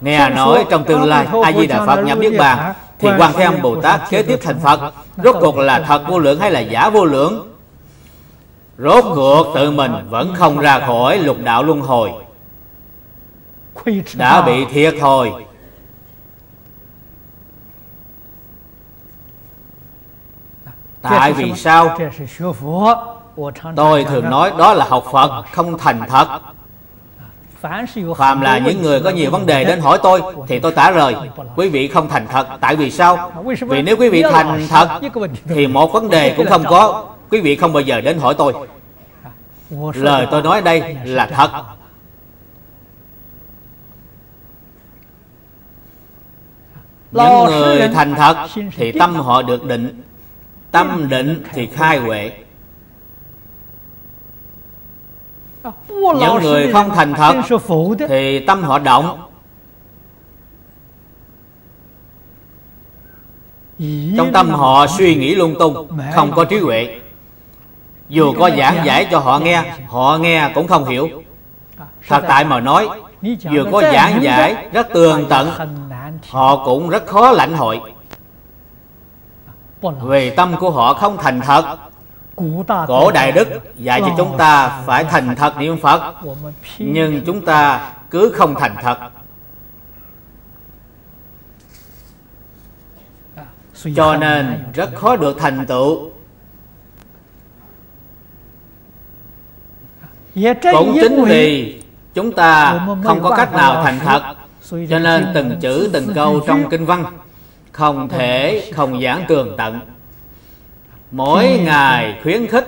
Nghe nói trong tương lai A-di-đà Phật nhập Niết Bàn Thì Quan Thế Âm Bồ Tát kế tiếp thành Phật Rốt cuộc là thật vô lượng hay là giả vô lượng Rốt cuộc tự mình vẫn không ra khỏi lục đạo luân hồi. Đã bị thiệt thôi. Tại vì sao? Tôi thường nói đó là học Phật không thành thật Phàm là những người có nhiều vấn đề đến hỏi tôi Thì tôi. trả lời. Quý vị không thành thật Tại vì sao? Vì nếu quý vị thành thật Thì một vấn đề cũng không có. Quý vị không bao giờ đến hỏi tôi. Lời tôi nói đây là thật. Những người thành thật Thì tâm họ được định Tâm định thì khai huệ Những người không thành thật Thì tâm họ động. Trong tâm họ suy nghĩ lung tung Không có trí huệ. Dù có giảng giải cho họ nghe Họ nghe cũng không hiểu. Thật tại mà nói Vừa có giảng giải rất tường tận Họ cũng rất khó lãnh hội. Vì tâm của họ không thành thật Cổ Đại Đức dạy cho chúng ta phải thành thật niệm Phật. Nhưng chúng ta cứ không thành thật. Cho nên rất khó được thành tựu. Cũng chính vì chúng ta không có cách nào thành thật. Cho nên từng chữ từng câu trong kinh văn Không thể không giảng tường tận Mỗi ngày khuyến khích.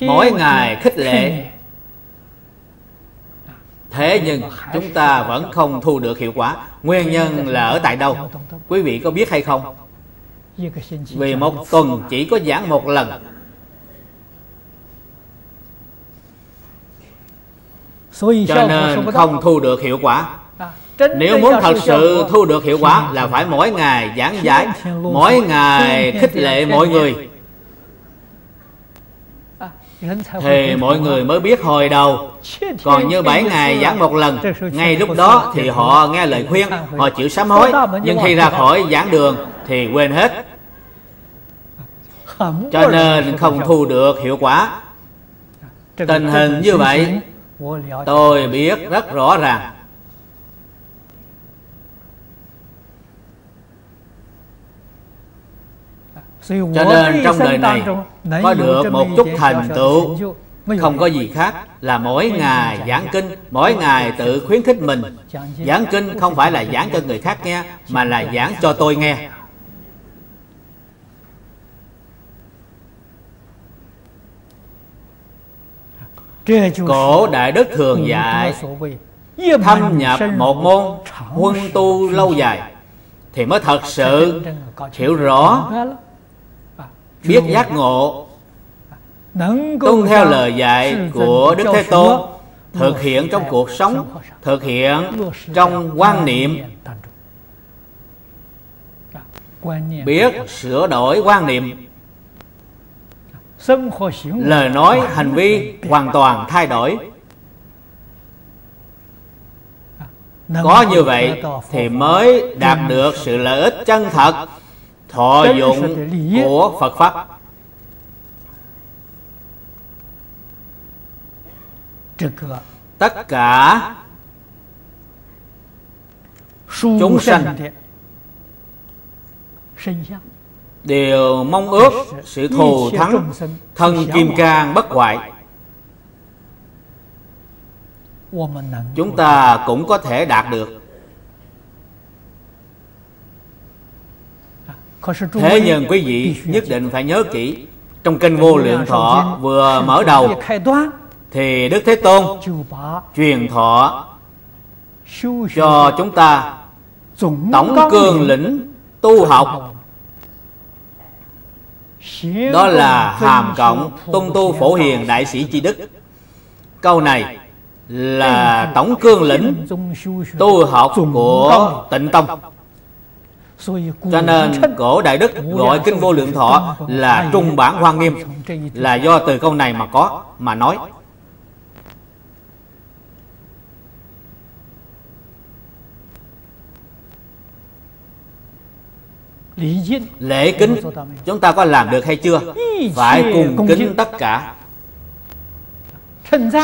Mỗi ngày khích lệ. Thế nhưng chúng ta vẫn không thu được hiệu quả. Nguyên nhân là ở tại đâu? Quý vị có biết hay không? Vì một tuần chỉ có giảng một lần. Cho nên không thu được hiệu quả Nếu muốn thật sự thu được hiệu quả Là phải mỗi ngày giảng giải Mỗi ngày khích lệ mọi người. Thì mọi người mới biết hồi đầu. Còn như 7 ngày giảng một lần ngay lúc đó thì họ nghe lời khuyên họ chịu sám hối. Nhưng khi ra khỏi giảng đường thì quên hết. Cho nên không thu được hiệu quả. Tình hình như vậy tôi biết rất rõ ràng cho nên trong đời này có được một chút thành tựu. Không có gì khác là mỗi ngày giảng kinh. mỗi ngày tự khuyến khích mình. Giảng kinh không phải là giảng cho người khác nghe mà là giảng cho tôi nghe. Cổ đại đức thường dạy thâm nhập một môn huân tu lâu dài thì mới thật sự hiểu rõ biết giác ngộ. Tuân theo lời dạy của đức thế tôn thực hiện trong cuộc sống thực hiện trong quan niệm. biết sửa đổi quan niệm. Lời nói hành vi hoàn toàn thay đổi. Có như vậy thì mới đạt được sự lợi ích chân thật thọ dụng của phật pháp. Tất cả chúng sanh đều mong ước sự thù thắng thân kim cang bất hoại. Chúng ta cũng có thể đạt được thế nhưng quý vị nhất định phải nhớ kỹ, trong kinh vô lượng thọ vừa mở đầu, thì đức thế tôn truyền thọ cho chúng ta tổng cương lĩnh tu học. Đó là hàm cộng tuân tu phổ hiền đại sĩ chi đức. Câu này là tổng cương lĩnh tu học của tịnh tông cho nên cổ đại đức gọi kinh vô lượng thọ là trung bản hoa nghiêm. là do từ câu này mà có mà nói. Lễ kính chúng ta có làm được hay chưa? Phải cùng kính tất cả.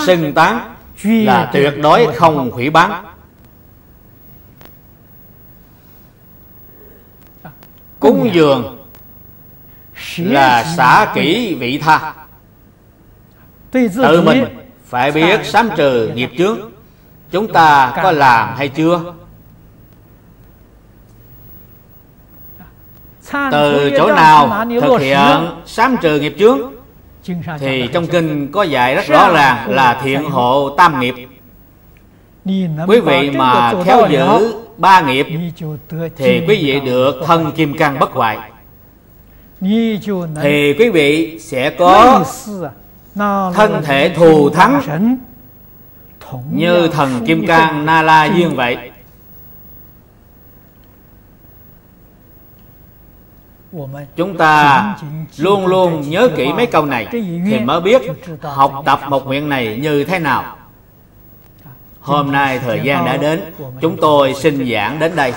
Xưng tán là tuyệt đối không hủy bán cúng dường là xả kỹ vị tha. Tự mình phải biết sám trừ nghiệp chướng. Chúng ta có làm hay chưa? từ chỗ nào thực hiện sám trừ nghiệp chướng? Thì trong kinh có dạy rất rõ ràng là thiện hộ tam nghiệp quý vị mà khéo giữ ba nghiệp thì quý vị được thân kim cang bất hoại. thì quý vị sẽ có thân thể thù thắng như thần kim cang na la duyên vậy. Chúng ta luôn luôn nhớ kỹ mấy câu này thì mới biết học tập một nguyện này như thế nào hôm nay thời gian đã đến. Chúng tôi xin giảng đến đây.